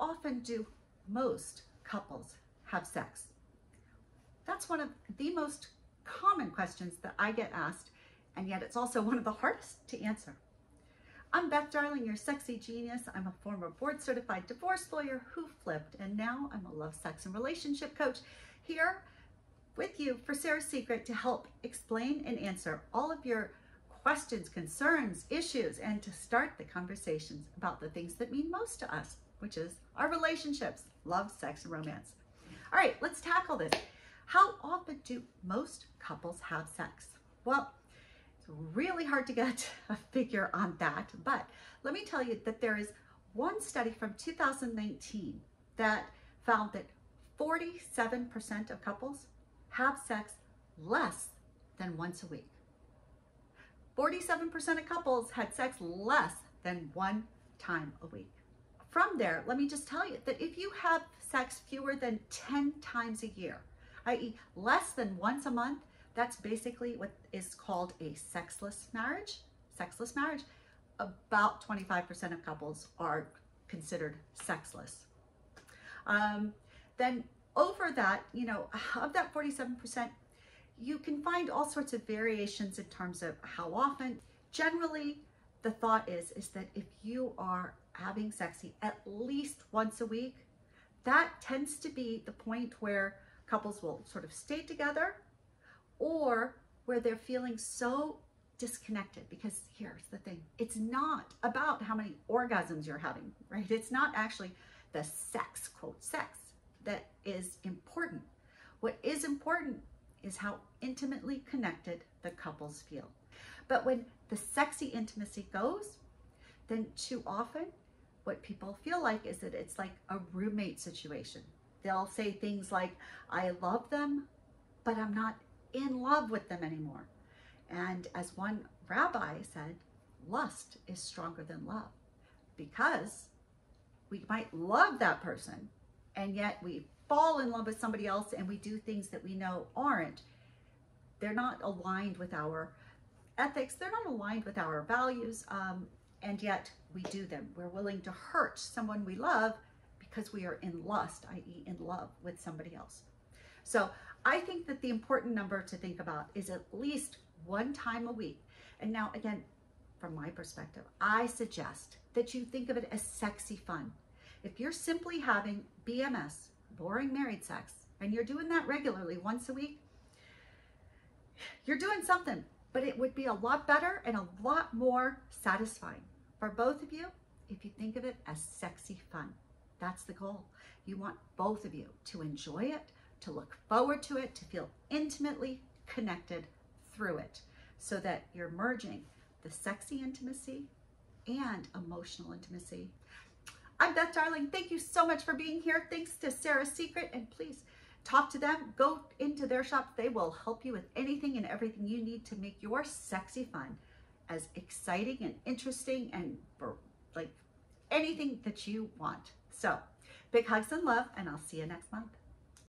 often do most couples have sex? That's one of the most common questions that I get asked, and yet it's also one of the hardest to answer. I'm Beth Darling, your sexy genius. I'm a former board certified divorce lawyer who flipped, and now I'm a love, sex, and relationship coach here with you for Sara's Secret to help explain and answer all of your questions, concerns, issues, and to start the conversations about the things that mean most to us, which is our relationships, love, sex, and romance. All right, let's tackle this. How often do most couples have sex? Well, it's really hard to get a figure on that, but let me tell you that there is one study from 2019 that found that 47% of couples have sex less than once a week. 47% of couples had sex less than one time a week. From there, let me just tell you that if you have sex fewer than 10 times a year, i.e. less than once a month, that's basically what is called a sexless marriage. Sexless marriage, about 25% of couples are considered sexless. Um, then over that, you know, of that 47%, you can find all sorts of variations in terms of how often. Generally, the thought is, is that if you are having sexy at least once a week, that tends to be the point where couples will sort of stay together or where they're feeling so disconnected. Because here's the thing it's not about how many orgasms you're having right? It's not actually the sex quote sex that is important. What is important is how intimately connected the couples feel but when the sexy intimacy goes then too often what people feel like is that it's like a roommate situation They'll say things like, I love them, but I'm not in love with them anymore. And as one rabbi said, lust is stronger than love because we might love that person and yet we fall in love with somebody else and we do things that we know aren't. They're not aligned with our ethics, they're not aligned with our values, um, and yet we do them. We're willing to hurt someone we love because we are in lust, i.e. in love with somebody else. So I think that the important number to think about is at least one time a week. And now again, from my perspective, I suggest that you think of it as sexy fun. If you're simply having BMS, boring married sex, and you're doing that regularly once a week, you're doing something, but it would be a lot better and a lot more satisfying for both of you if you think of it as sexy fun. That's the goal. You want both of you to enjoy it, to look forward to it, to feel intimately connected through it so that you're merging the sexy intimacy and emotional intimacy. I'm Beth Darling. Thank you so much for being here. Thanks to Sara's Secret. And please talk to them. Go into their shop. They will help you with anything and everything you need to make your sexy fun as exciting and interesting and like anything that you want. So big hugs and love, and I'll see you next month.